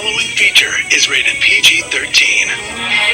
following feature is rated PG 13.